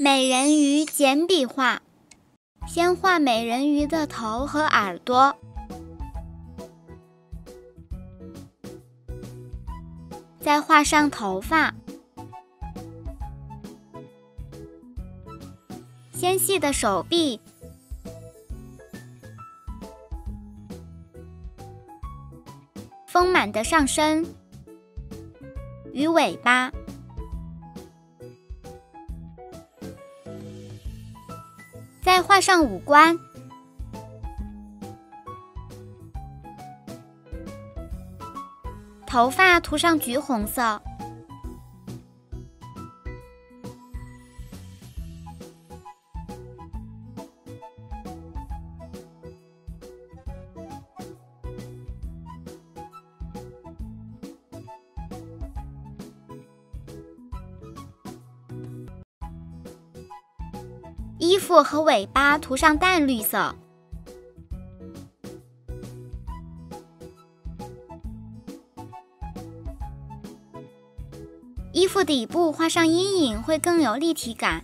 美人鱼简笔画，先画美人鱼的头和耳朵，再画上头发，纤细的手臂，丰满的上身。与尾巴。再画上五官，头发涂上橘红色，衣服和尾巴涂上淡绿色，衣服底部画上阴影会更有立体感。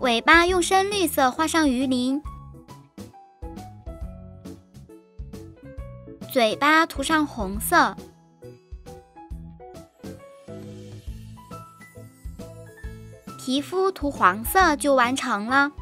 尾巴用深绿色画上鱼鳞，嘴巴涂上红色。皮肤涂黄色就完成了。